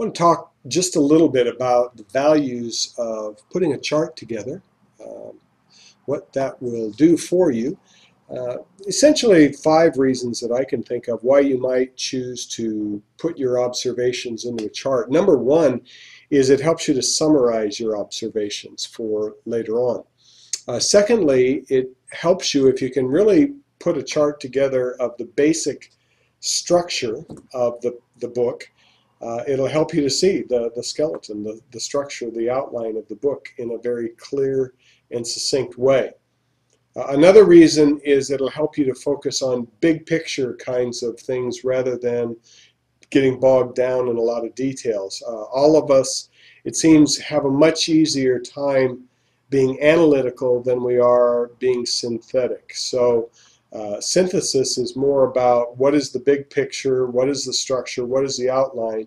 want to talk just a little bit about the values of putting a chart together, um, what that will do for you. Uh, essentially, five reasons that I can think of why you might choose to put your observations into a chart. Number one is it helps you to summarize your observations for later on. Uh, secondly, it helps you if you can really put a chart together of the basic structure of the, the book uh, it'll help you to see the, the skeleton, the, the structure, the outline of the book in a very clear and succinct way. Uh, another reason is it'll help you to focus on big picture kinds of things rather than getting bogged down in a lot of details. Uh, all of us, it seems, have a much easier time being analytical than we are being synthetic. So uh, synthesis is more about what is the big picture, what is the structure, what is the outline,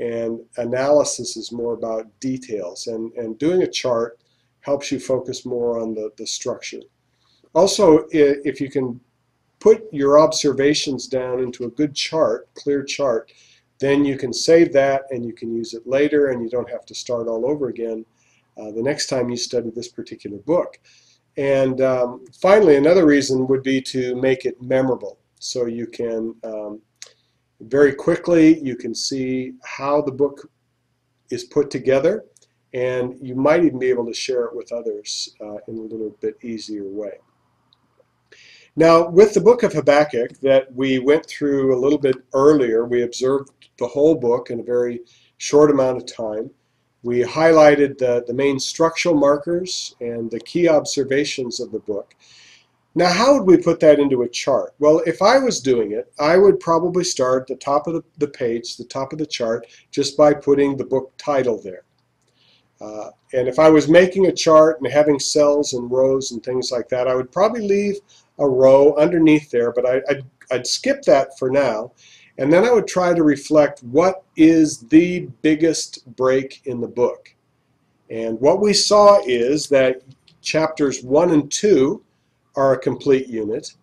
and analysis is more about details. And, and doing a chart helps you focus more on the, the structure. Also, if you can put your observations down into a good chart, clear chart, then you can save that and you can use it later and you don't have to start all over again uh, the next time you study this particular book. And um, finally, another reason would be to make it memorable. So you can um, very quickly, you can see how the book is put together, and you might even be able to share it with others uh, in a little bit easier way. Now, with the book of Habakkuk that we went through a little bit earlier, we observed the whole book in a very short amount of time. We highlighted the, the main structural markers and the key observations of the book. Now, how would we put that into a chart? Well, if I was doing it, I would probably start at the top of the, the page, the top of the chart, just by putting the book title there. Uh, and if I was making a chart and having cells and rows and things like that, I would probably leave a row underneath there, but I, I'd skip that for now and then I would try to reflect what is the biggest break in the book. And what we saw is that chapters 1 and 2 are a complete unit,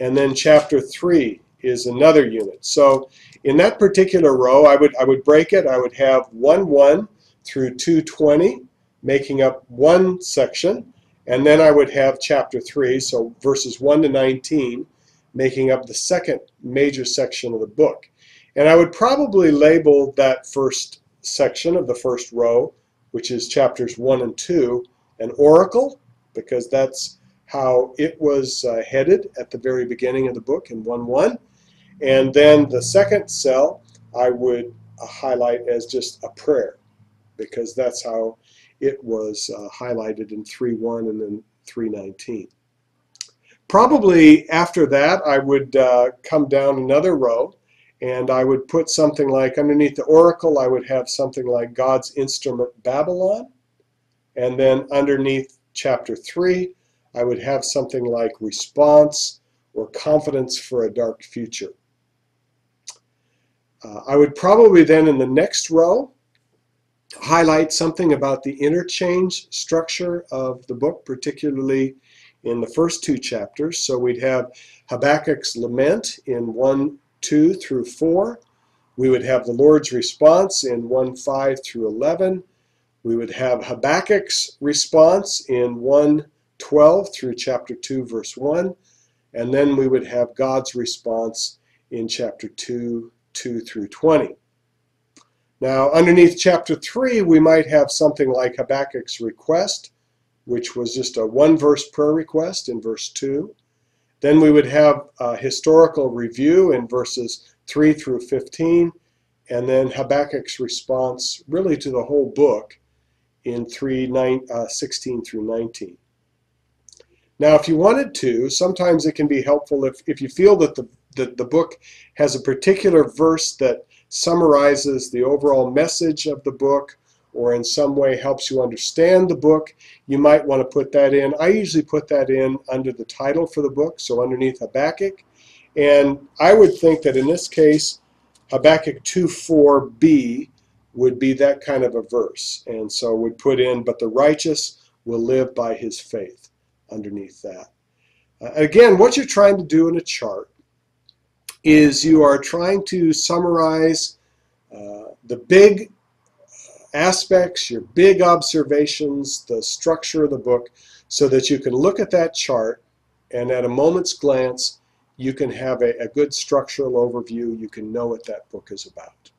and then chapter 3 is another unit. So in that particular row, I would, I would break it. I would have 1 1 through 220 making up one section, and then I would have chapter 3, so verses 1 to 19, making up the second major section of the book. And I would probably label that first section of the first row, which is chapters 1 and 2, an oracle, because that's how it was uh, headed at the very beginning of the book in 1 1. And then the second cell I would uh, highlight as just a prayer, because that's how it was uh, highlighted in 3 1 and then 319. Probably after that, I would uh, come down another row and I would put something like underneath the oracle, I would have something like God's instrument Babylon. And then underneath chapter 3, I would have something like response or confidence for a dark future. Uh, I would probably then in the next row highlight something about the interchange structure of the book, particularly in the first two chapters. So we'd have Habakkuk's lament in 1 2 through 4. We would have the Lord's response in 1 5 through 11. We would have Habakkuk's response in 1 12 through chapter 2, verse 1. And then we would have God's response in chapter 2, 2 through 20. Now, underneath chapter 3, we might have something like Habakkuk's request, which was just a one verse prayer request in verse 2. Then we would have a historical review in verses 3 through 15, and then Habakkuk's response really to the whole book in 3, 9, uh, 16 through 19. Now, if you wanted to, sometimes it can be helpful if, if you feel that the, the, the book has a particular verse that summarizes the overall message of the book or in some way helps you understand the book, you might want to put that in. I usually put that in under the title for the book, so underneath Habakkuk. And I would think that in this case, Habakkuk 2.4b would be that kind of a verse. And so would put in, but the righteous will live by his faith underneath that. Uh, again, what you're trying to do in a chart is you are trying to summarize uh, the big aspects, your big observations, the structure of the book, so that you can look at that chart and at a moment's glance, you can have a, a good structural overview. You can know what that book is about.